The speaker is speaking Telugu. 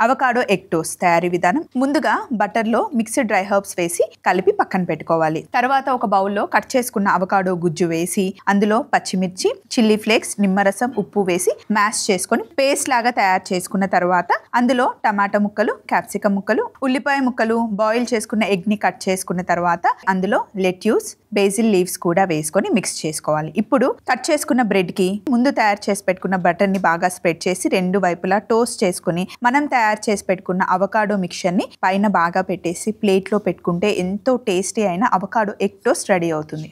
అవకాడో ఎగ్ టోస్ట్ తయారీ విధానం ముందుగా బటర్లో మిక్స్డ్ డ్రై హర్బ్స్ వేసి కలిపి పక్కన పెట్టుకోవాలి. తర్వాత ఒక బౌల్లో కట్ చేసుకున్న అవకాడో గుజ్జు వేసి అందులో పచ్చిమిర్చి చిల్లీ ఫ్లేక్స్ నిమ్మరసం ఉప్పు వేసి మ్యాష్ చేసుకొని పేస్ట్ లాగా తయారు చేసుకున్న తర్వాత అందులో టమాటా ముక్కలు క్యాప్సికం ముక్కలు ఉల్లిపాయ ముక్కలు బాయిల్ చేసుకున్న ఎగ్ని కట్ చేసుకున్న తర్వాత అందులో లెట్యూస్ బేసిల్ లీవ్స్ కూడా వేసుకొని మిక్స్ చేసుకోవాలి. ఇప్పుడు కట్ చేసుకున్న బ్రెడ్కి ముందు తయారు చేసి పెట్టుకున్న బటర్ని బాగా స్ప్రెడ్ చేసి రెండు వైపులా టోస్ట్ చేసుకుని మనం తయారు చేసి పెట్టుకున్న అవకాడో మిక్చర్ని పైన బాగా పెట్టేసి ప్లేట్లో పెట్టుకుంటే ఎంతో టేస్టీ అయిన అవకాడో ఎగ్ టోస్ట్ రెడీ అవుతుంది.